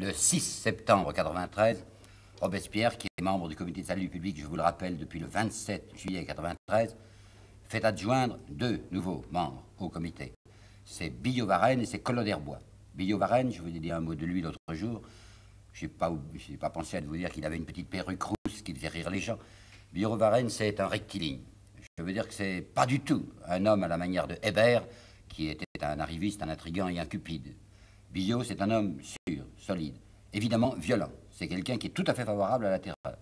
Le 6 septembre 93, Robespierre, qui est membre du comité de salut public, je vous le rappelle, depuis le 27 juillet 93, fait adjoindre deux nouveaux membres au comité. C'est Billot-Varenne et c'est Collot d'Herbois. Billot-Varenne, je vous ai dit un mot de lui l'autre jour. Je n'ai pas, pas pensé à vous dire qu'il avait une petite perruque rousse qui faisait rire les gens. Billot-Varenne, c'est un rectiligne. Je veux dire que c'est pas du tout un homme à la manière de Hébert, qui était un arriviste, un intrigant et un cupide. Billot, c'est un homme sûr, solide, évidemment violent. C'est quelqu'un qui est tout à fait favorable à la terreur.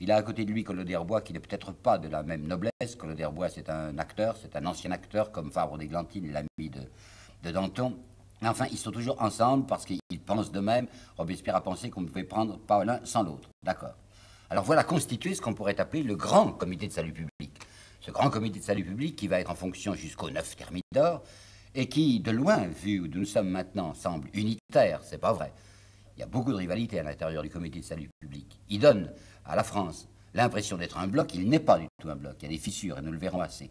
Il a à côté de lui Collot d'Herbois, qui n'est peut-être pas de la même noblesse. Collot d'Herbois, c'est un acteur, c'est un ancien acteur, comme Fabre d'Églantine, l'ami de, de Danton. Enfin, ils sont toujours ensemble parce qu'ils pensent de même. Robespierre a pensé qu'on ne pouvait prendre pas l'un sans l'autre. D'accord. Alors voilà constitué ce qu'on pourrait appeler le grand comité de salut public. Ce grand comité de salut public qui va être en fonction jusqu'au 9 Thermidor et qui, de loin, vu où nous sommes maintenant, semble unitaire. C'est pas vrai. Il y a beaucoup de rivalité à l'intérieur du comité de salut public. Il donne à la France l'impression d'être un bloc. Il n'est pas du tout un bloc. Il y a des fissures et nous le verrons assez.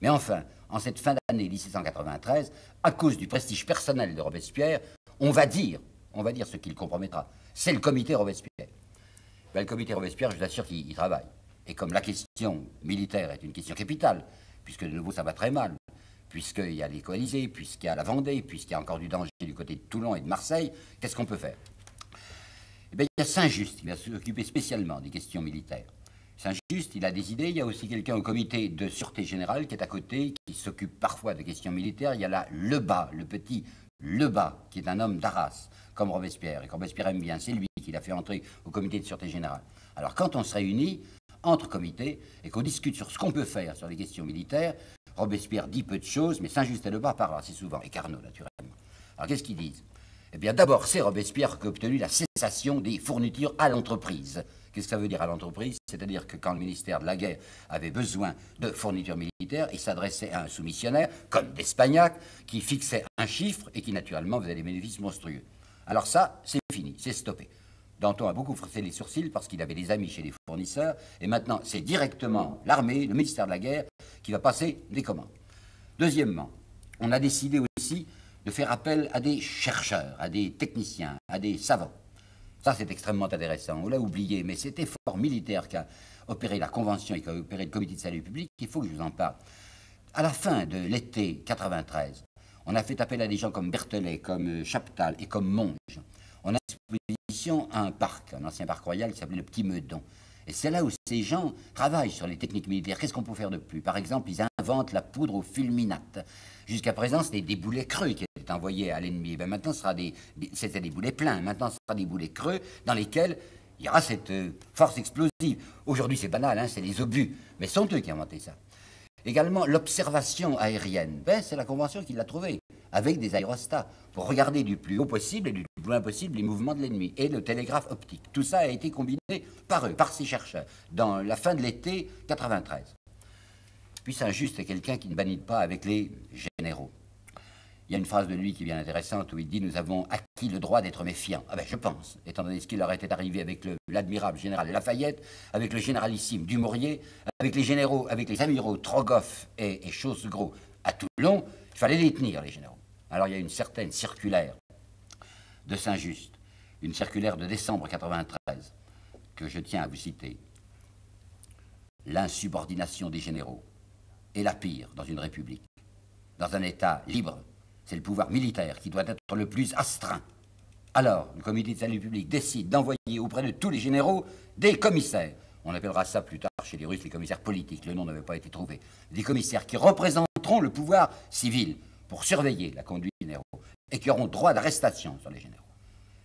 Mais enfin, en cette fin d'année 1793, à cause du prestige personnel de Robespierre, on va dire, on va dire ce qu'il compromettra. C'est le comité Robespierre. Ben, le comité Robespierre, je vous assure qu'il travaille. Et comme la question militaire est une question capitale, puisque de nouveau ça va très mal, puisqu'il y a les coalisés, puisqu'il y a la Vendée, puisqu'il y a encore du danger du côté de Toulon et de Marseille, qu'est-ce qu'on peut faire? Eh bien, Il y a Saint-Just qui va s'occuper spécialement des questions militaires. Saint-Just, il a des idées. Il y a aussi quelqu'un au comité de sûreté générale qui est à côté, qui s'occupe parfois de questions militaires. Il y a là Lebas, le petit Lebas, qui est un homme d'Arras, comme Robespierre. Et Robespierre aime bien, c'est lui qui l'a fait entrer au comité de sûreté générale. Alors, quand on se réunit entre comités et qu'on discute sur ce qu'on peut faire sur les questions militaires, Robespierre dit peu de choses, mais Saint-Just et Lebas parlent assez souvent, et Carnot, naturellement. Alors, qu'est-ce qu'ils disent? Eh bien, d'abord, c'est Robespierre qui a obtenu la cessation des fournitures à l'entreprise. Qu'est-ce que ça veut dire à l'entreprise? C'est-à-dire que quand le ministère de la Guerre avait besoin de fournitures militaires, il s'adressait à un soumissionnaire, comme d'Espagnac, qui fixait un chiffre et qui naturellement faisait des bénéfices monstrueux. Alors ça, c'est fini, c'est stoppé. Danton a beaucoup froissé les sourcils parce qu'il avait des amis chez les fournisseurs, et maintenant c'est directement l'armée, le ministère de la Guerre, qui va passer les commandes. Deuxièmement, on a décidé aussi de faire appel à des chercheurs, à des techniciens, à des savants. Ça, c'est extrêmement intéressant. On l'a oublié, mais cet effort militaire qu'a opéré la Convention et qu'a opéré le Comité de salut public, il faut que je vous en parle. À la fin de l'été 93, on a fait appel à des gens comme Berthelet, comme euh, Chaptal et comme Monge. On a à un parc, un ancien parc royal qui s'appelait le Petit Meudon. Et c'est là où ces gens travaillent sur les techniques militaires. Qu'est-ce qu'on peut faire de plus? Par exemple, ils inventent la poudre au fulminate. Jusqu'à présent, c'était des boulets creux qui étaient envoyés à l'ennemi. Ben maintenant, ce sera des, c'était des boulets pleins. Maintenant, ce sera des boulets creux dans lesquels il y aura cette euh, force explosive. Aujourd'hui, c'est banal, hein, c'est les obus. Mais ce sont eux qui ont inventé ça. Également, l'observation aérienne. Ben, c'est la Convention qui l'a trouvée, avec des aérostats, pour regarder du plus haut possible et du plus loin possible les mouvements de l'ennemi. Et le télégraphe optique. Tout ça a été combiné par eux, par ces chercheurs, dans la fin de l'été 93. Puis Saint-Just est quelqu'un qui ne bannit pas avec les généraux. Il y a une phrase de lui qui est bien intéressante où il dit Nous avons acquis le droit d'être méfiants. Ah ben, je pense, étant donné ce qui leur était arrivé avec l'admirable général Lafayette, avec le généralissime Dumouriez, avec les généraux, avec les amiraux Trogoff et, et Chaussegros à Toulon, il fallait les tenir, les généraux. Alors il y a une certaine circulaire de Saint-Just, une circulaire de décembre 93, que je tiens à vous citer. L'insubordination des généraux est la pire dans une république. Dans un État libre, c'est le pouvoir militaire qui doit être le plus astreint. Alors, le comité de salut public décide d'envoyer auprès de tous les généraux des commissaires. On appellera ça plus tard chez les Russes les commissaires politiques, le nom n'avait pas été trouvé. Des commissaires qui représenteront le pouvoir civil pour surveiller la conduite des généraux et qui auront droit d'arrestation sur les généraux.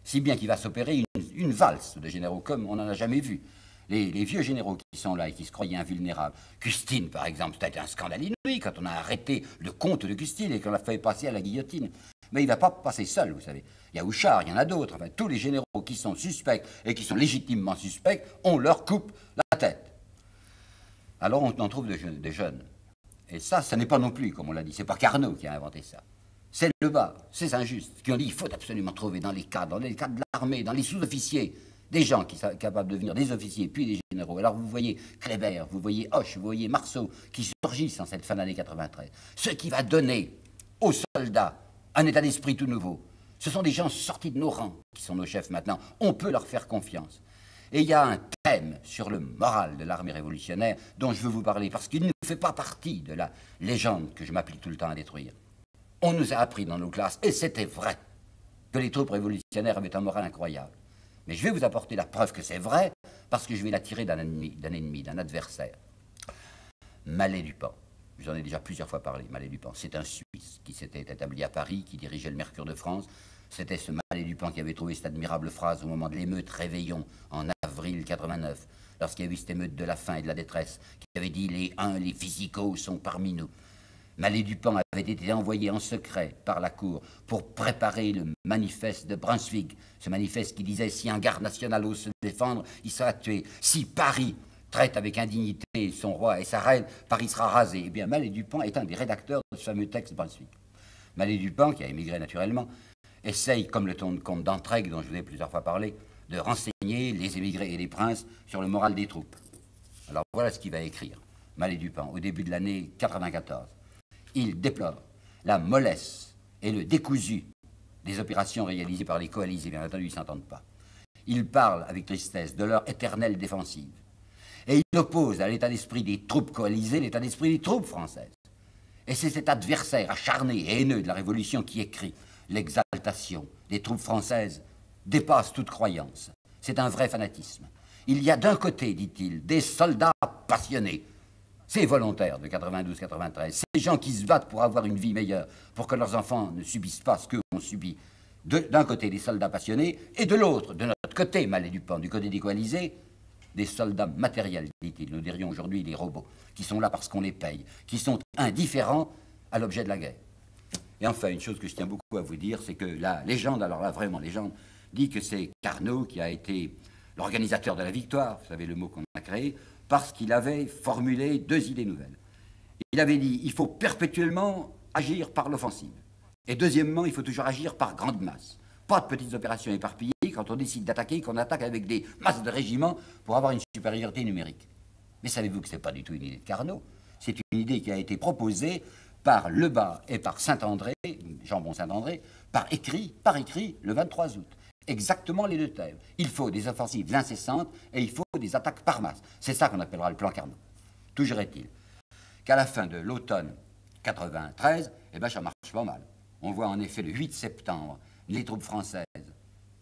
Si bien qu'il va s'opérer une, valse de généraux comme on n'en a jamais vu les, vieux généraux qui sont là et qui se croyaient invulnérables. Custine, par exemple, c'était un scandale inouï quand on a arrêté le comte de Custine et qu'on l'a fait passer à la guillotine. Mais il ne va pas passer seul, vous savez. Il y a Houchard, il y en a d'autres. Enfin, tous les généraux qui sont suspects et qui sont légitimement suspects, on leur coupe la tête. Alors on en trouve des jeunes. Et ça, ce n'est pas non plus, comme on l'a dit, c'est pas Carnot qui a inventé ça. C'est le bas, c'est injuste, qui ont dit il faut absolument trouver dans les cadres, dans les cadres de l'armée, dans les sous-officiers, des gens qui sont capables de devenir des officiers puis des généraux. Alors vous voyez Kléber, vous voyez Hoche, vous voyez Marceau qui surgissent en cette fin d'année 93. Ce qui va donner aux soldats un état d'esprit tout nouveau. Ce sont des gens sortis de nos rangs qui sont nos chefs maintenant. On peut leur faire confiance. Et il y a un thème sur le moral de l'armée révolutionnaire dont je veux vous parler, parce qu'il ne fait pas partie de la légende que je m'applique tout le temps à détruire. On nous a appris dans nos classes, et c'était vrai, que les troupes révolutionnaires avaient un moral incroyable. Mais je vais vous apporter la preuve que c'est vrai, parce que je vais la tirer d'un ennemi, d'un adversaire. Mallet Dupont. J'en ai déjà plusieurs fois parlé, Mallet Dupont. C'est un Suisse qui s'était établi à Paris, qui dirigeait le Mercure de France. C'était ce Mallet Dupont qui avait trouvé cette admirable phrase au moment de l'émeute Réveillon en avril 89, lorsqu'il y a eu cette émeute de la faim et de la détresse, qui avait dit Les uns, les physicaux sont parmi nous. Mallet Dupont avait été envoyé en secret par la Cour pour préparer le manifeste de Brunswick, ce manifeste qui disait si un garde national ose se défendre, il sera tué. Si Paris traite avec indignité son roi et sa reine, Paris sera rasé. Eh bien, Mallet Dupont est un des rédacteurs de ce fameux texte Brunswick. Mallet Dupont, qui a émigré naturellement, essaye, comme le comte d'Entraigue, dont je vous ai plusieurs fois parlé, de renseigner les émigrés et les princes sur le moral des troupes. Alors voilà ce qu'il va écrire, Mallet Dupont, au début de l'année 94. Il déplore la mollesse et le décousu des opérations réalisées par les coalisés. Bien entendu, ils ne s'entendent pas. Il parle avec tristesse de leur éternelle défensive. Et il oppose à l'état d'esprit des troupes coalisées l'état d'esprit des troupes françaises. Et c'est cet adversaire acharné et haineux de la Révolution qui écrit L'exaltation des troupes françaises dépasse toute croyance. C'est un vrai fanatisme. Il y a d'un côté, dit-il, des soldats passionnés, ces volontaires de 92-93, ces gens qui se battent pour avoir une vie meilleure, pour que leurs enfants ne subissent pas ce qu'eux ont subi. D'un côté, des soldats passionnés, et de l'autre, de notre côté, Malais Dupont, du côté des coalisés, des soldats matériels, dit-il, nous dirions aujourd'hui des robots, qui sont là parce qu'on les paye, qui sont indifférents à l'objet de la guerre. Et enfin, une chose que je tiens beaucoup à vous dire, c'est que la légende, alors là vraiment légende, dit que c'est Carnot qui a été l'organisateur de la victoire, vous savez le mot qu'on a créé, parce qu'il avait formulé deux idées nouvelles. Il avait dit il faut perpétuellement agir par l'offensive. Et deuxièmement, il faut toujours agir par grande masse. Pas de petites opérations éparpillées quand on décide d'attaquer, qu'on attaque avec des masses de régiments pour avoir une supériorité numérique. Mais savez-vous que ce n'est pas du tout une idée de Carnot? C'est une idée qui a été proposée par Lebas et par Saint-André, Jean-Bon Saint-André, par écrit, par écrit, le 23 août. Exactement les deux thèmes. Il faut des offensives incessantes et il faut des attaques par masse. C'est ça qu'on appellera le plan Carnot. Toujours est-il qu'à la fin de l'automne 93, eh ben, ça marche pas mal. On voit en effet le 8 septembre les troupes françaises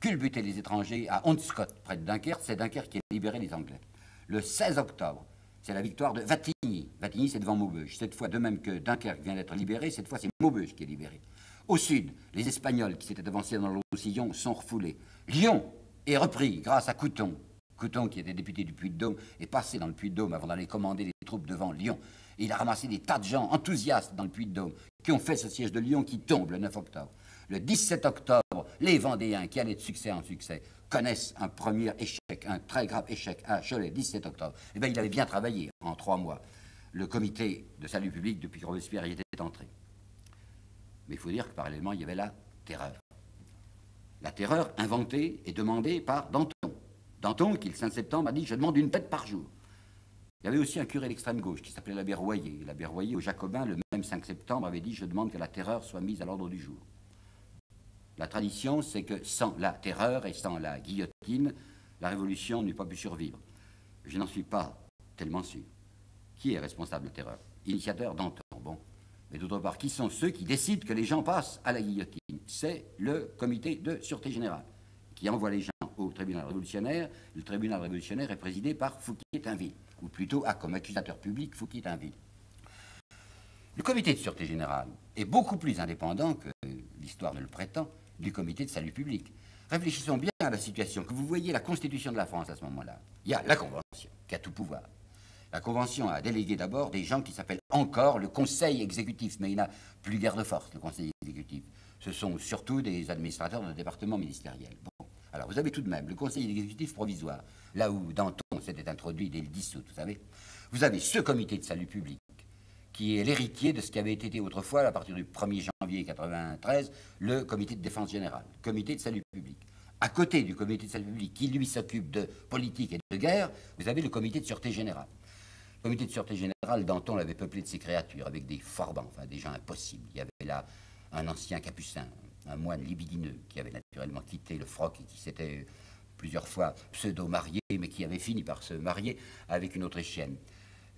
culbuter les étrangers à Honscott, près de Dunkerque. C'est Dunkerque qui a libéré les Anglais. Le 16 octobre, c'est la victoire de Vatigny. Vatigny, c'est devant Maubeuge. Cette fois, de même que Dunkerque vient d'être libéré, cette fois, c'est Maubeuge qui est libéré. Au sud, les Espagnols qui s'étaient avancés dans le Roussillon sont refoulés. Lyon est repris grâce à Couton. Couton, qui était député du Puy-de-Dôme, est passé dans le Puy-de-Dôme avant d'aller commander les troupes devant Lyon. Il a ramassé des tas de gens enthousiastes dans le Puy-de-Dôme qui ont fait ce siège de Lyon qui tombe le 9 octobre. Le 17 octobre, les Vendéens, qui allaient de succès en succès, connaissent un premier échec, un très grave échec à Cholet, 17 octobre. Eh bien, il avait bien travaillé en trois mois. Le comité de salut public, depuis que Robespierre y était entré. Mais il faut dire que parallèlement, il y avait la terreur. La terreur inventée et demandée par Danton. Danton, qui le 5 septembre a dit Je demande une tête par jour. Il y avait aussi un curé d'extrême gauche qui s'appelait l'abbé Royer. L'abbé Royer, aux Jacobins, le même 5 septembre, avait dit Je demande que la terreur soit mise à l'ordre du jour. La tradition, c'est que sans la terreur et sans la guillotine, la révolution n'eût pas pu survivre. Je n'en suis pas tellement sûr. Qui est responsable de la terreur? Initiateur Danton. Mais d'autre part, qui sont ceux qui décident que les gens passent à la guillotine? C'est le comité de sûreté générale qui envoie les gens au tribunal révolutionnaire. Le tribunal révolutionnaire est présidé par Fouquier-Tinville, ou plutôt a comme accusateur public Fouquier-Tinville. Le comité de sûreté générale est beaucoup plus indépendant que l'histoire ne le prétend du comité de salut public. Réfléchissons bien à la situation, que vous voyez la constitution de la France à ce moment-là. Il y a la Convention, qui a tout pouvoir. La Convention a délégué d'abord des gens qui s'appellent encore le Conseil exécutif, mais il n'a plus guère de force, le Conseil exécutif. Ce sont surtout des administrateurs de département ministériel. Bon. Alors vous avez tout de même le Conseil exécutif provisoire, là où Danton s'était introduit dès le 10 août, vous savez. Vous avez ce comité de salut public, qui est l'héritier de ce qui avait été autrefois, à partir du 1er janvier 1993, le comité de défense générale, le comité de salut public. À côté du comité de salut public, qui lui s'occupe de politique et de guerre, vous avez le comité de sûreté générale. Comité de sûreté générale, Danton l'avait peuplé de ses créatures, avec des forbans, enfin des gens impossibles. Il y avait là un ancien capucin, un moine libidineux qui avait naturellement quitté le froc et qui s'était plusieurs fois pseudo-marié, mais qui avait fini par se marier avec une Autrichienne.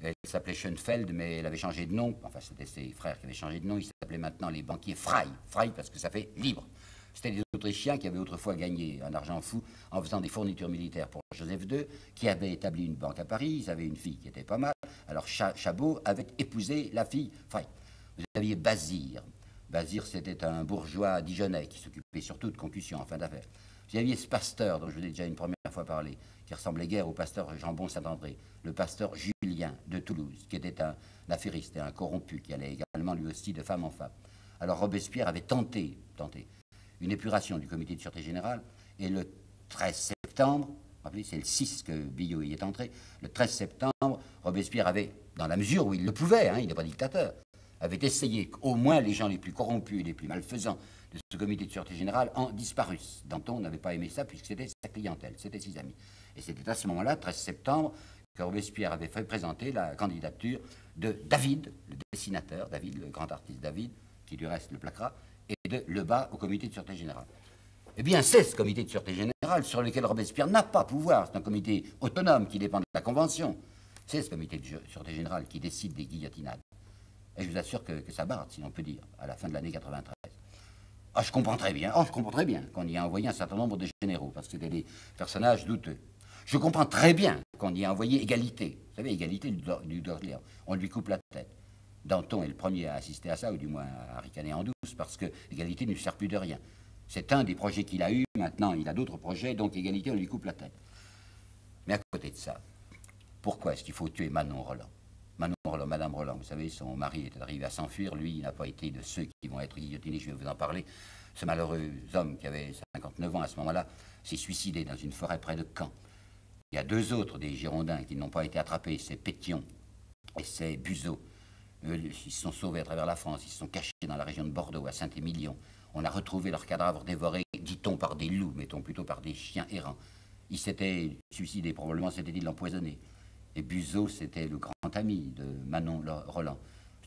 Elle s'appelait Schoenfeld, mais elle avait changé de nom. Enfin, c'était ses frères qui avaient changé de nom. Ils s'appelaient maintenant les banquiers Frey. Frey parce que ça fait libre. C'était des Autrichiens qui avaient autrefois gagné un argent fou en faisant des fournitures militaires pour Joseph II, qui avaient établi une banque à Paris. Ils avaient une fille qui était pas mal. Alors Chabot avait épousé la fille Frey. Vous aviez Bazir. Bazir, c'était un bourgeois dijonnais qui s'occupait surtout de concussion en fin d'affaires. Vous aviez ce pasteur dont je vous ai déjà une première fois parlé, qui ressemblait guère au pasteur Jambon Saint-André, le pasteur Julien de Toulouse, qui était un affairiste et un corrompu, qui allait également lui aussi de femme en femme. Alors Robespierre avait tenté, tenté une épuration du comité de sûreté générale, et le 13 septembre, c'est le 6 que Billot y est entré, le 13 septembre, Robespierre avait, dans la mesure où il le pouvait, hein, il n'est pas dictateur, avait essayé qu'au moins les gens les plus corrompus et les plus malfaisants de ce comité de sûreté générale en disparussent. Danton n'avait pas aimé ça puisque c'était sa clientèle, c'était ses amis. Et c'était à ce moment-là, 13 septembre, que Robespierre avait fait présenter la candidature de David, le dessinateur, David, le grand artiste David, qui du reste le plaquera, et de Lebas au comité de sûreté générale. Eh bien, c'est ce comité de sûreté générale sur lequel Robespierre n'a pas pouvoir. C'est un comité autonome qui dépend de la Convention. C'est ce comité de sûreté générale qui décide des guillotinades. Et je vous assure que, ça barde, si l'on peut dire, à la fin de l'année 93. Ah, je comprends très bien, oh, je comprends très bien qu'on y a envoyé un certain nombre de généraux, parce que c'était des personnages douteux. Je comprends très bien qu'on y a envoyé égalité. Vous savez, égalité du d'Orléans. On lui coupe la tête. Danton est le premier à assister à ça, ou du moins à ricaner en douce, parce que l'égalité ne sert plus de rien. C'est un des projets qu'il a eu, maintenant il a d'autres projets, donc égalité, on lui coupe la tête. Mais à côté de ça, pourquoi est-ce qu'il faut tuer Manon Roland? Manon Roland, Madame Roland, vous savez, son mari était arrivé à s'enfuir. Lui, il n'a pas été de ceux qui vont être guillotinés, je vais vous en parler. Ce malheureux homme qui avait 59 ans à ce moment-là s'est suicidé dans une forêt près de Caen. Il y a deux autres des Girondins qui n'ont pas été attrapés, c'est Pétion et c'est Buzeau. Ils se sont sauvés à travers la France, ils se sont cachés dans la région de Bordeaux, à Saint-Émilion. On a retrouvé leurs cadavres dévorés, dit-on, par des loups, mettons plutôt par des chiens errants. Ils s'étaient suicidés, probablement s'était-il empoisonné. Et Buzeau, c'était le grand ami de Manon Roland.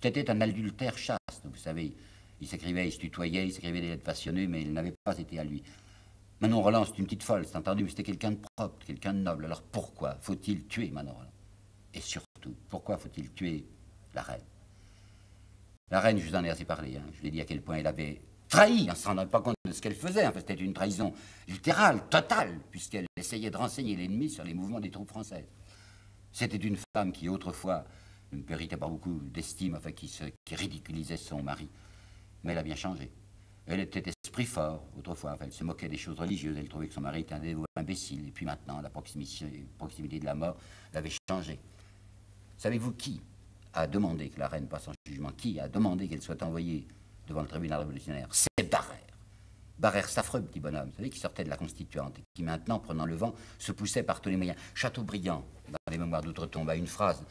C'était un adultère chaste, vous savez. Il s'écrivait, il se tutoyait, il s'écrivait des lettres passionnées, mais il n'avait pas été à lui. Manon Roland, c'est une petite folle, c'est entendu, mais c'était quelqu'un de propre, quelqu'un de noble. Alors pourquoi faut-il tuer Manon Roland? Et surtout, pourquoi faut-il tuer la reine? La reine, je vous en ai assez parlé, hein. je l'ai dit à quel point elle avait trahi, on ne se rendait pas compte de ce qu'elle faisait. En fait, c'était une trahison littérale, totale, puisqu'elle essayait de renseigner l'ennemi sur les mouvements des troupes françaises. C'était une femme qui, autrefois, ne méritait pas beaucoup d'estime, enfin, qui, qui ridiculisait son mari. Mais elle a bien changé. Elle était esprit fort, autrefois. elle se moquait des choses religieuses. Elle trouvait que son mari était un imbécile. Et puis maintenant, la proximité, proximité de la mort l'avait changé. Savez-vous qui a demandé que la reine passe en jugement Qui a demandé qu'elle soit envoyée devant le tribunal révolutionnaire? C'est Barrère. Barrère, cet affreux petit bonhomme, vous savez, qui sortait de la Constituante et qui maintenant, prenant le vent, se poussait par tous les moyens. Chateaubriand, dans les mémoires d'outre-tombe, a une phrase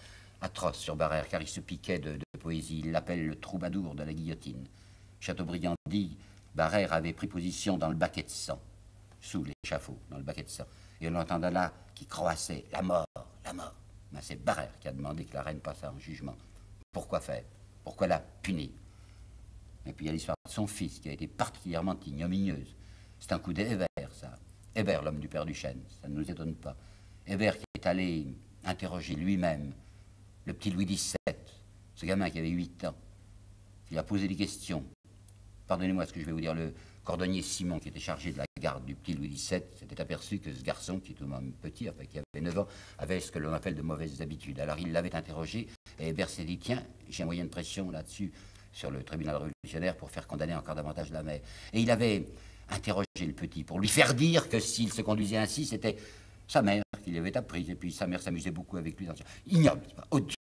atroce sur Barrère, car il se piquait de, poésie. Il l'appelle le troubadour de la guillotine. Chateaubriand dit Barrère avait pris position dans le baquet de sang, sous l'échafaud, dans le baquet de sang. Et on entendait là qui croissait La mort, la mort. C'est Barrère qui a demandé que la reine passe en jugement. Pourquoi faire? Pourquoi la punir? Et puis il y a l'histoire de son fils qui a été particulièrement ignominieuse. C'est un coup d'Hébert, ça. Hébert, l'homme du père du chêne, ça ne nous étonne pas. Hébert qui est allé interroger lui-même le petit Louis XVII, ce gamin qui avait 8 ans. Il a posé des questions. Pardonnez-moi ce que je vais vous dire. Le cordonnier Simon, qui était chargé de la garde du petit Louis XVII, s'était aperçu que ce garçon, qui était même petit, enfin, qui avait 9 ans, avait ce que l'on appelle de mauvaises habitudes. Alors il l'avait interrogé et Hébert s'est dit Tiens, j'ai un moyen de pression là-dessus sur le tribunal révolutionnaire pour faire condamner encore davantage la mère. Et il avait interrogé le petit pour lui faire dire que s'il se conduisait ainsi, c'était sa mère qui l'avait appris. Et puis sa mère s'amusait beaucoup avec lui. Ignoble, odieux.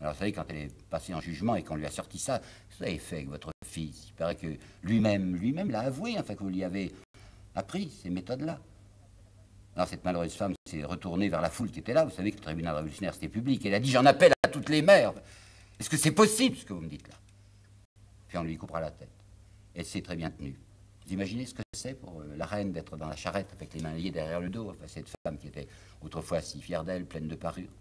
Alors vous savez, quand elle est passée en jugement et qu'on lui a sorti ça, vous avez fait avec votre fils. Il paraît que lui-même, lui-même l'a avoué, enfin que vous lui avez appris ces méthodes-là. Alors cette malheureuse femme s'est retournée vers la foule qui était là. Vous savez que le tribunal révolutionnaire, c'était public. Elle a dit, j'en appelle à toutes les mères. Est-ce que c'est possible ce que vous me dites là? Puis on lui coupera la tête. Elle s'est très bien tenue. Vous imaginez ce que c'est pour euh, la reine d'être dans la charrette avec les mains liées derrière le dos, enfin, cette femme qui était autrefois si fière d'elle, pleine de parures.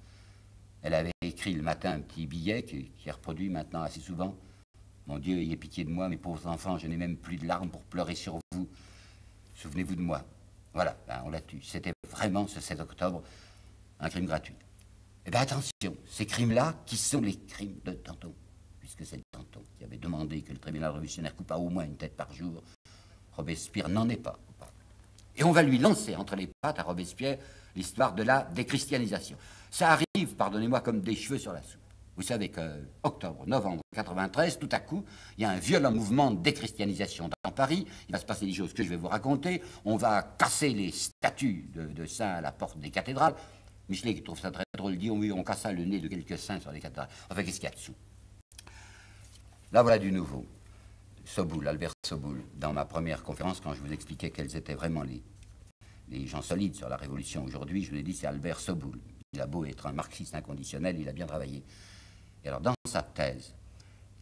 Elle avait écrit le matin un petit billet qui, est reproduit maintenant assez souvent. Mon Dieu, ayez pitié de moi, mes pauvres enfants, je n'ai même plus de larmes pour pleurer sur vous. Souvenez-vous de moi. Voilà, ben, on l'a tué. C'était vraiment ce 7 octobre un crime gratuit. Eh bien attention, ces crimes-là, qui sont les crimes de Danton, puisque c'est Danton qui avait demandé que le tribunal révolutionnaire coupa au moins une tête par jour, Robespierre n'en est pas Et on va lui lancer entre les pattes à Robespierre l'histoire de la déchristianisation. Ça arrive, pardonnez-moi, comme des cheveux sur la soupe. Vous savez que octobre, novembre 93, tout à coup, il y a un violent mouvement de déchristianisation dans Paris. Il va se passer des choses que je vais vous raconter. On va casser les statues de, saints à la porte des cathédrales. Michelet qui trouve ça très drôle dit oui, on cassa le nez de quelques saints sur les cathédrales. Enfin, qu'est-ce qu'il y a dessous? Là, voilà du nouveau. Soboul, Albert Soboul, dans ma première conférence, quand je vous expliquais quels étaient vraiment les, les gens solides sur la Révolution aujourd'hui, je vous ai dit c'est Albert Soboul. Il a beau être un marxiste inconditionnel, il a bien travaillé. Alors, dans sa thèse,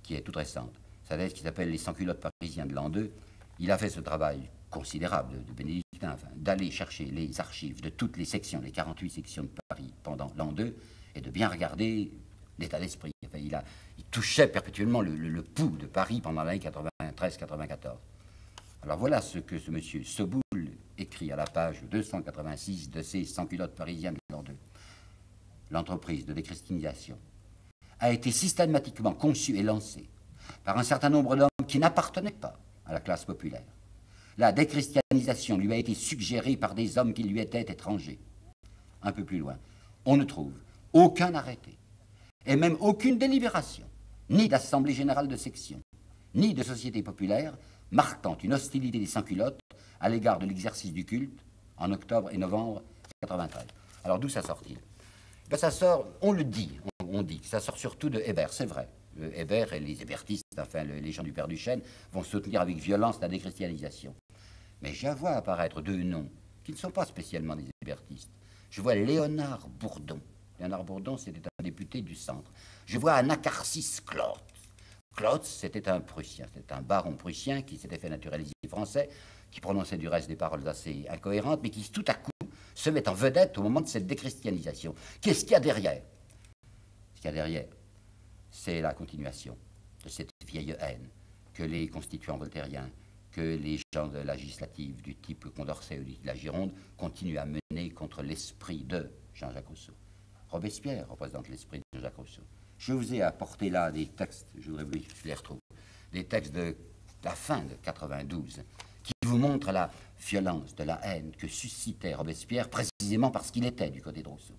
qui est toute récente, sa thèse qui s'appelle Les sans-culottes parisiens de l'an 2, il a fait ce travail considérable de bénédictin, d'aller chercher les archives de toutes les sections, les 48 sections de Paris pendant l'an 2, et de bien regarder l'état d'esprit. il, il touchait perpétuellement le, pouls de Paris pendant l'année 93-94. Alors voilà ce que ce monsieur Soboul écrit à la page 286 de ses sans-culottes parisiens de l'an 2. L'entreprise de déchristianisation a été systématiquement conçu et lancé par un certain nombre d'hommes qui n'appartenaient pas à la classe populaire. La déchristianisation lui a été suggérée par des hommes qui lui étaient étrangers. Un peu plus loin, on ne trouve aucun arrêté et même aucune délibération, ni d'assemblée générale de section, ni de société populaire, marquant une hostilité des sans-culottes à l'égard de l'exercice du culte en octobre et novembre 1993. Alors d'où ça sort-il? Ben, Ça sort, on le dit, on dit que ça sort surtout de Hébert, c'est vrai. Hébert et les hébertistes, enfin les gens du Père Duchesne, vont soutenir avec violence la déchristianisation. Mais je vois apparaître deux noms qui ne sont pas spécialement des hébertistes. Je vois Léonard Bourdon. Léonard Bourdon, c'était un député du centre. Je vois Anacarsis Klotz. Klotz, c'était un Prussien, c'était un baron prussien qui s'était fait naturaliser français, qui prononçait du reste des paroles assez incohérentes, mais qui tout à coup se met en vedette au moment de cette déchristianisation. Qu'est-ce qu'il y a derrière? Derrière, c'est la continuation de cette vieille haine que les constituants voltairiens, que les gens de législative du type Condorcet ou de la Gironde continuent à mener contre l'esprit de Jean-Jacques Rousseau. Robespierre représente l'esprit de Jean-Jacques Rousseau. Je vous ai apporté là des textes, je je les retrouve, des textes de la fin de 92, qui vous montrent la violence de la haine que suscitait Robespierre précisément parce qu'il était du côté de Rousseau.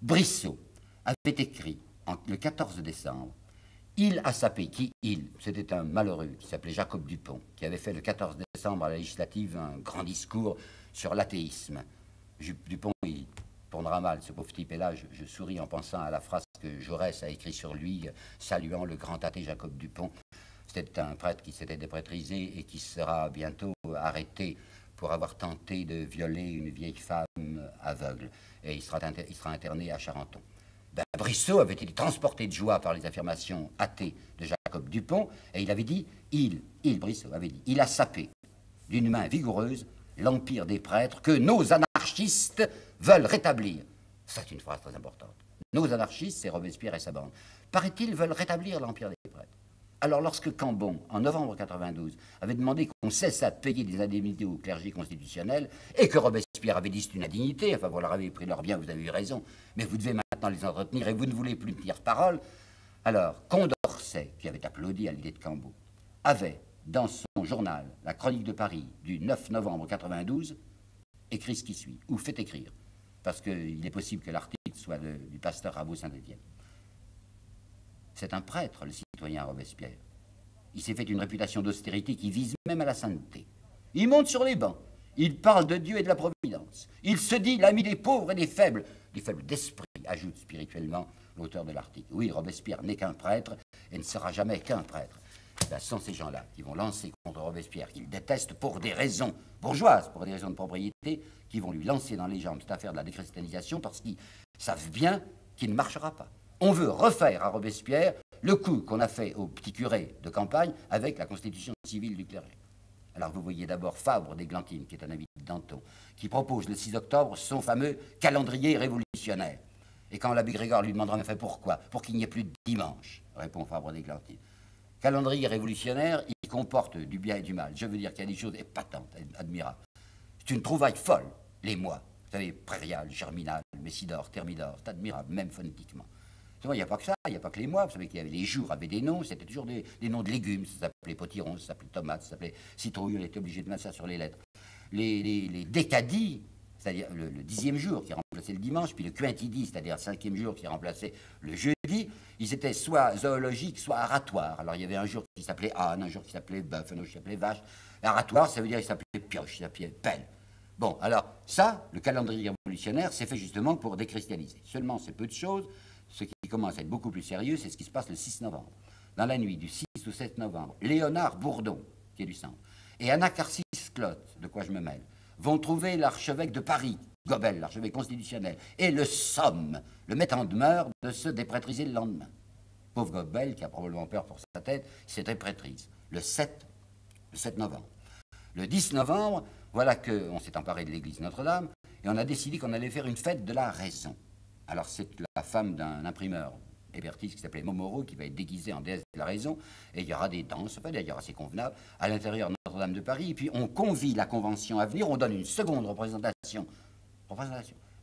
Brissot avait écrit le 14 décembre, il a sapé, qui il C'était un malheureux qui s'appelait Jacob Dupont, qui avait fait le 14 décembre à la législative un grand discours sur l'athéisme. Dupont, il tournera mal, ce pauvre type. Et là, je, souris en pensant à la phrase que Jaurès a écrite sur lui, saluant le grand athée Jacob Dupont. C'était un prêtre qui s'était déprétrisé et qui sera bientôt arrêté pour avoir tenté de violer une vieille femme aveugle. Et il sera, il sera interné à Charenton. Brissot avait été transporté de joie par les affirmations athées de Jacob Dupont, et il avait dit, il, il, Brissot, avait dit, il a sapé d'une main vigoureuse l'empire des prêtres que nos anarchistes veulent rétablir. C'est une phrase très importante. Nos anarchistes, c'est Robespierre et sa bande, paraît-il, veulent rétablir l'empire des prêtres. Alors lorsque Cambon, en novembre 92, avait demandé qu'on cesse à payer des indemnités au clergé constitutionnel, et que Robespierre avait dit c'est une indignité, enfin vous leur avez pris leur bien, vous avez eu raison, mais vous devez maintenant les entretenir et vous ne voulez plus dire parole, alors Condorcet, qui avait applaudi à l'idée de Cambon, avait dans son journal, la Chronique de Paris, du 9 novembre 92, écrit ce qui suit, ou fait écrire, parce qu'il est possible que l'article soit du pasteur Rabot Saint-Étienne. C'est un prêtre, le citoyen Robespierre. Il s'est fait une réputation d'austérité qui vise même à la sainteté. Il monte sur les bancs. Il parle de Dieu et de la providence. Il se dit l'ami des pauvres et des faibles, des faibles d'esprit, ajoute spirituellement l'auteur de l'article. Oui, Robespierre n'est qu'un prêtre et ne sera jamais qu'un prêtre. Ce sont ces gens-là qui vont lancer contre Robespierre, qu'ils détestent pour des raisons bourgeoises, pour des raisons de propriété, qui vont lui lancer dans les jambes cette affaire de la déchristianisation parce qu'ils savent bien qu'il ne marchera pas on veut refaire à Robespierre le coup qu'on a fait au petit curé de campagne avec la constitution civile du clergé. Alors vous voyez d'abord Fabre d'Églantine, qui est un ami de Danton, qui propose le 6 octobre son fameux calendrier révolutionnaire. Et quand l'abbé Grégoire lui demandera, mais fait pourquoi? Pour qu'il n'y ait plus de dimanche, répond Fabre d'Églantine. calendrier révolutionnaire, il comporte du bien et du mal. Je veux dire qu'il y a des choses épatantes, admirables. C'est une trouvaille folle, les mois. Vous savez, prairial, germinal, messidor, thermidor, c'est admirable, même phonétiquement. Il n'y a pas que ça, il n'y a pas que les mois. Vous savez qu'il y avait les jours, avaient des noms, c'était toujours des, noms de légumes. Ça s'appelait potiron, ça s'appelait tomate, ça s'appelait citrouille, on était obligé de mettre ça sur les lettres. Les, les, décadis, c'est-à-dire le, dixième jour qui remplaçait le dimanche, puis le quintidi, c'est-à-dire le cinquième jour qui remplaçait le jeudi, ils étaient soit zoologiques, soit aratoires. Alors il y avait un jour qui s'appelait âne, un jour qui s'appelait bœuf, un autre qui s'appelait vache. Aratoire, ça veut dire qu'il s'appelait pioche, il s'appelait pelle. Bon, alors ça, le calendrier révolutionnaire, c'est fait justement pour déchristianiser. Seulement, c'est peu de choses. Ce qui commence à être beaucoup plus sérieux, c'est ce qui se passe le 6 novembre. Dans la nuit du 6 au 7 novembre, Léonard Bourdon, qui est du centre, et Anacarsis Clotte, de quoi je me mêle, vont trouver l'archevêque de Paris, Gobel, l'archevêque constitutionnel, et le somme, le mettant en demeure de se déprétriser le lendemain. Pauvre Gobel, qui a probablement peur pour sa tête, s'est déprétrise le 7, le 7 novembre. Le 10 novembre, voilà qu'on s'est emparé de l'église Notre-Dame et on a décidé qu'on allait faire une fête de la raison. Alors c'est la femme d'un imprimeur hébertiste qui s'appelait Momoro qui va être déguisée en déesse de la raison et il y aura des danses, enfin d'ailleurs assez convenables, à l'intérieur de Notre-Dame de Paris. Et puis on convie la convention à venir, on donne une seconde représentation,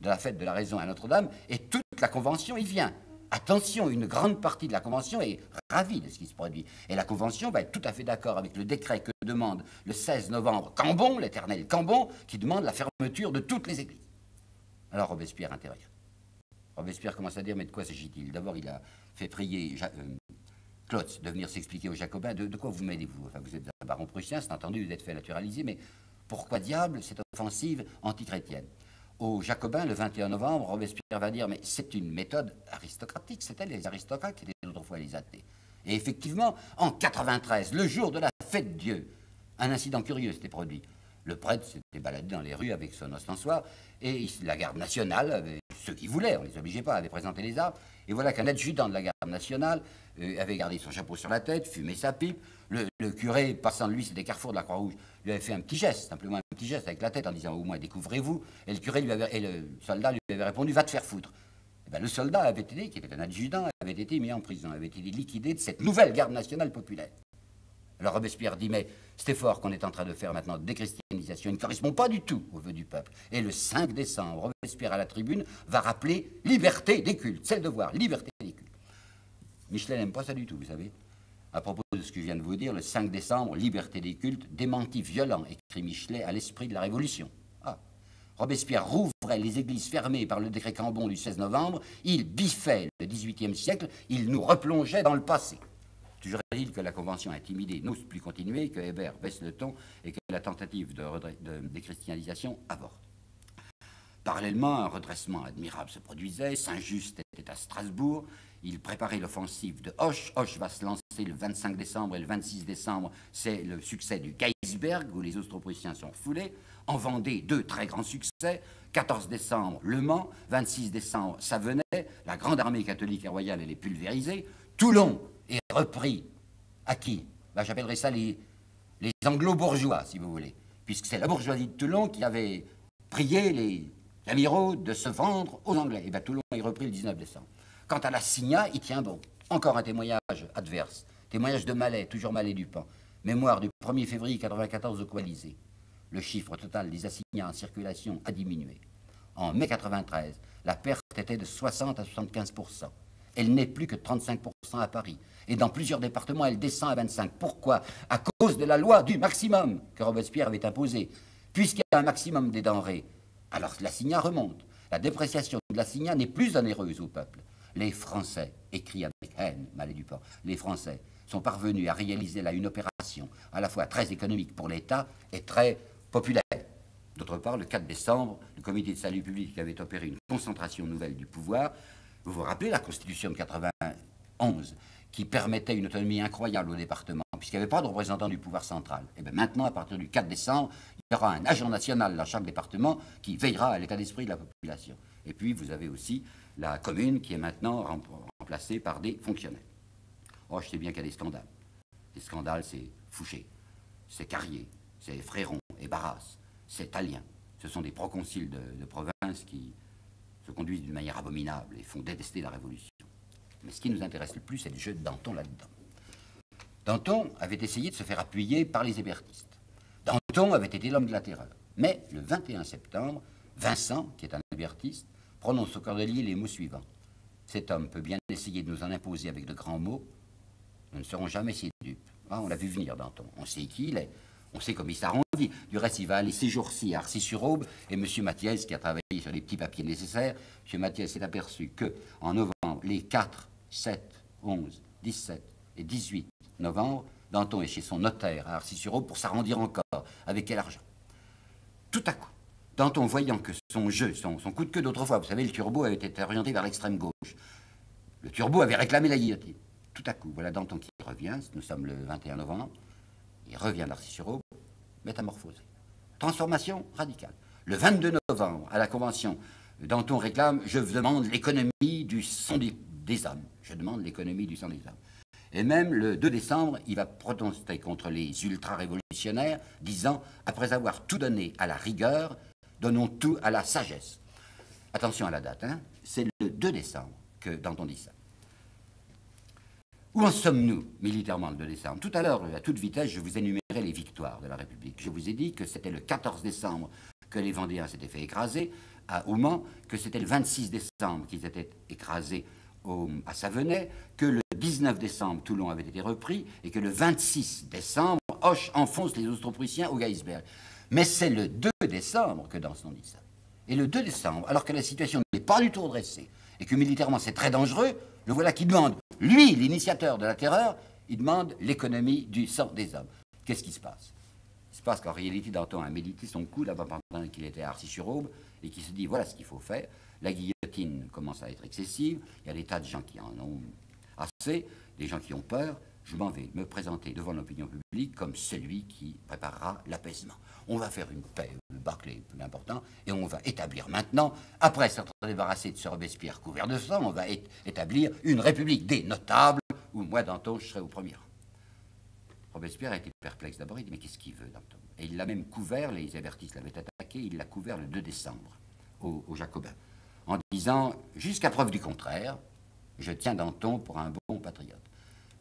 de la fête de la raison à Notre-Dame et toute la convention y vient. Attention, une grande partie de la Convention est ravie de ce qui se produit. Et la Convention va être tout à fait d'accord avec le décret que demande le 16 novembre Cambon, l'éternel Cambon, qui demande la fermeture de toutes les églises. Alors Robespierre intervient. Robespierre commence à dire, mais de quoi s'agit-il? D'abord, il a fait prier euh, Klotz de venir s'expliquer aux Jacobins. De, quoi vous mêlez-vous? Vous êtes un baron prussien, c'est entendu, vous êtes fait naturaliser, mais pourquoi diable cette offensive antichrétienne? Aux Jacobins le 21 novembre, Robespierre va dire Mais c'est une méthode aristocratique, c'était les aristocrates qui étaient autrefois les athées. Et effectivement, en 93, le jour de la fête Dieu, un incident curieux s'était produit. Le prêtre s'était baladé dans les rues avec son ostensoir, et la garde nationale, ceux qui voulaient, on ne les obligeait pas, avait présenté les armes. Et voilà qu'un adjudant de la garde nationale euh, avait gardé son chapeau sur la tête, fumé sa pipe. Le, curé, passant de lui, c'était Carrefour de la Croix-Rouge, lui avait fait un petit geste, simplement un petit geste avec la tête en disant au moins découvrez-vous. Et le curé lui avait, le soldat lui avait répondu va te faire foutre. Et eh ben, le soldat avait été, qui était un adjudant, avait été mis en prison, avait été liquidé de cette nouvelle garde nationale populaire. Alors Robespierre dit, mais cet effort qu'on est en train de faire maintenant de déchristianisation, ne correspond pas du tout aux vœux du peuple. Et le 5 décembre, Robespierre à la tribune va rappeler liberté des cultes, c'est le devoir, liberté des cultes. Michelet n'aime pas ça du tout, vous savez. À propos de ce que je viens de vous dire, le 5 décembre, liberté des cultes, démenti violent, écrit Michelet, à l'esprit de la Révolution. Ah. Robespierre rouvrait les églises fermées par le décret Cambon du 16 novembre, il biffait le XVIIIe siècle, il nous replongeait dans le passé. Toujours dit que la Convention intimidée n'ose plus continuer, que Hébert baisse le ton et que la tentative de, déchristianisation avorte. Parallèlement, un redressement admirable se produisait. Saint-Just était à Strasbourg. Il préparait l'offensive de Hoche. Hoche va se lancer le 25 décembre et le 26 décembre, c'est le succès du Geisberg, où les Austro-Prussiens sont foulés. En Vendée, deux très grands succès. 14 décembre, Le Mans. 26 décembre, ça venait. La grande armée catholique et royale, elle est pulvérisée. Toulon, repris. À qui? Ben, J'appellerais ça les, anglo-bourgeois, si vous voulez, puisque c'est la bourgeoisie de Toulon qui avait prié les amiraux de se vendre aux Anglais. Et bien Toulon est repris le 19 décembre. Quant à la Signa, il tient bon. Encore un témoignage adverse. Témoignage de Malais, toujours Malais Dupin. Mémoire du 1er février 1994 au Coalisé. Le chiffre total des assignats en circulation a diminué. En mai 93, la perte était de 60 à 75 Elle n'est plus que 35% à Paris. Et dans plusieurs départements, elle descend à 25. Pourquoi? À cause de la loi du maximum que Robespierre avait imposée. Puisqu'il y a un maximum des denrées, alors la signa remonte. La dépréciation de la signa n'est plus onéreuse au peuple. Les Français, écrit avec haine, Malais Dupont, les Français sont parvenus à réaliser là une opération à la fois très économique pour l'État et très populaire. D'autre part, le 4 décembre, le comité de salut public avait opéré une concentration nouvelle du pouvoir. Vous vous rappelez la Constitution de 91 qui permettait une autonomie incroyable au département, puisqu'il n'y avait pas de représentant du pouvoir central? Et eh bien maintenant, à partir du 4 décembre, il y aura un agent national dans chaque département qui veillera à l'état d'esprit de la population. Et puis, vous avez aussi la commune qui est maintenant remplacée par des fonctionnaires. Oh, je sais bien qu'il y a des scandales. Les scandales, c'est Fouché, c'est Carrier, c'est Fréron et Barras, c'est Talien. Ce sont des proconsuls de, de province qui se conduisent d'une manière abominable et font détester la Révolution. Mais ce qui nous intéresse le plus, c'est le jeu de Danton là-dedans. Danton avait essayé de se faire appuyer par les hébertistes. Danton avait été l'homme de la terreur. Mais le 21 septembre, Vincent, qui est un hébertiste, prononce au cordelier les mots suivants. Cet homme peut bien essayer de nous en imposer avec de grands mots. Nous ne serons jamais si dupes. Ah, on l'a vu venir, Danton. On sait qui il est. On sait comment il s'arrondit. Du reste, il va aller ces jours-ci à Arcis-sur-Aube. Et M. Mathiès, qui a travaillé sur les petits papiers nécessaires, M. Mathiès s'est aperçu que en novembre, les 4, 7, 11, 17 et 18 novembre, Danton est chez son notaire à Arcis-sur-Aube pour s'arrondir encore. Avec quel argent? Tout à coup, Danton, voyant que son jeu, son, coup de queue d'autrefois, vous savez, le turbo avait été orienté vers l'extrême gauche. Le turbo avait réclamé la guillotine. Tout à coup, voilà Danton qui revient, nous sommes le 21 novembre, il revient d'Arcis-sur-Aube, métamorphosé. Transformation radicale. Le 22 novembre, à la Convention, Danton réclame « Je demande l'économie du sang des, des hommes ». Je demande l'économie du sang des hommes. Et même le 2 décembre, il va protester contre les ultra-révolutionnaires, disant Après avoir tout donné à la rigueur, donnons tout à la sagesse. Attention à la date, hein c'est le 2 décembre que Danton dit ça. Où en sommes-nous militairement le 2 décembre Tout à l'heure, à toute vitesse, je vous énumérais les victoires de la République. Je vous ai dit que c'était le 14 décembre que les Vendéens s'étaient fait écraser à Ouman, que c'était le 26 décembre qu'ils étaient écrasés à Savenay, que le 19 décembre, Toulon avait été repris, et que le 26 décembre, Hoche enfonce les Austro-Prussiens au Geisberg. Mais c'est le 2 décembre que Danton dit ça. Et le 2 décembre, alors que la situation n'est pas du tout redressée, et que militairement c'est très dangereux, le voilà qui demande, lui, l'initiateur de la terreur, il demande l'économie du sang des hommes. Qu'est-ce qui se passe? Il se passe qu'en réalité, Danton a médité son coup là-bas pendant qu'il était à Arcis-sur-Aube, et qui se dit, voilà ce qu'il faut faire. La guillotine commence à être excessive, il y a des tas de gens qui en ont assez, des gens qui ont peur, je m'en vais me présenter devant l'opinion publique comme celui qui préparera l'apaisement. On va faire une paix, le Barclay, plus important, et on va établir maintenant, après s'être débarrassé de ce Robespierre couvert de sang, on va établir une république des notables, où moi, Danton, je serai au premier. Robespierre a été perplexe d'abord, il dit mais qu'est-ce qu'il veut, Danton? Et il l'a même couvert, les avertistes l'avaient attaqué, il l'a couvert le 2 décembre aux Jacobins, en disant, jusqu'à preuve du contraire, je tiens Danton pour un bon patriote.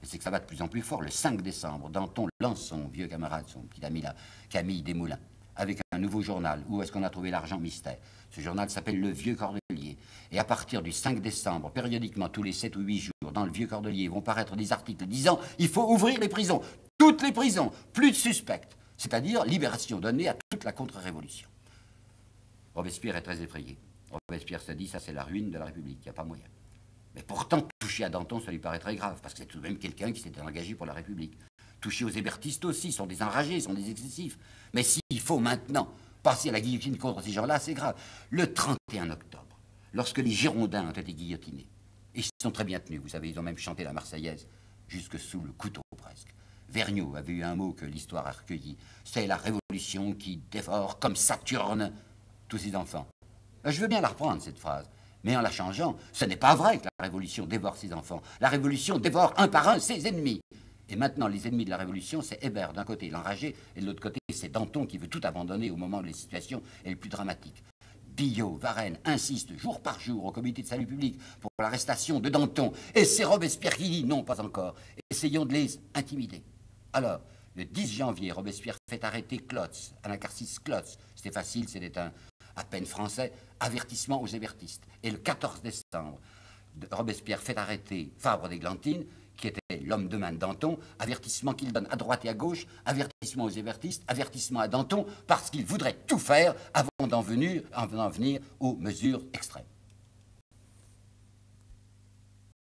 C'est que ça va de plus en plus fort. Le 5 décembre, Danton lance son vieux camarade, son petit ami là, Camille Desmoulins, avec un nouveau journal. Où est-ce qu'on a trouvé l'argent mystère? Ce journal s'appelle Le Vieux Cordelier. Et à partir du 5 décembre, périodiquement, tous les 7 ou 8 jours, dans Le Vieux Cordelier, vont paraître des articles disant il faut ouvrir les prisons, toutes les prisons, plus de suspects. C'est-à-dire libération donnée à toute la contre-révolution. Robespierre est très effrayé. Robespierre se dit ça c'est la ruine de la République, il n'y a pas moyen. Mais pourtant, toucher à Danton, ça lui paraît très grave, parce que c'est tout de même quelqu'un qui s'était engagé pour la République. Toucher aux hébertistes aussi, sont des enragés, sont des excessifs. Mais s'il faut maintenant passer à la guillotine contre ces gens-là, c'est grave. Le 31 octobre, lorsque les Girondins ont été guillotinés, et ils sont très bien tenus, vous savez, ils ont même chanté la Marseillaise, jusque sous le couteau presque. Vergniaud avait eu un mot que l'histoire a recueilli. C'est la révolution qui dévore comme Saturne tous ses enfants. Euh, je veux bien la reprendre, cette phrase. Mais en la changeant, ce n'est pas vrai que la révolution dévore ses enfants. La révolution dévore un par un ses ennemis. Et maintenant, les ennemis de la révolution, c'est Hébert d'un côté, l'enragé, et de l'autre côté, c'est Danton qui veut tout abandonner au moment où les situations est le plus dramatique. Billot, Varenne insistent jour par jour au comité de salut public pour l'arrestation de Danton. Et c'est Robespierre qui dit non, pas encore. Essayons de les intimider. Alors, le 10 janvier, Robespierre fait arrêter Klotz, Anacarsis Klotz. C'était facile, c'était un, à peine français, avertissement aux hébertistes. Et le 14 décembre, Robespierre fait arrêter Fabre d'Églantine, qui était l'homme de main de Danton, avertissement qu'il donne à droite et à gauche, avertissement aux hébertistes, avertissement à Danton, parce qu'il voudrait tout faire avant d'en venir, en venir aux mesures extrêmes.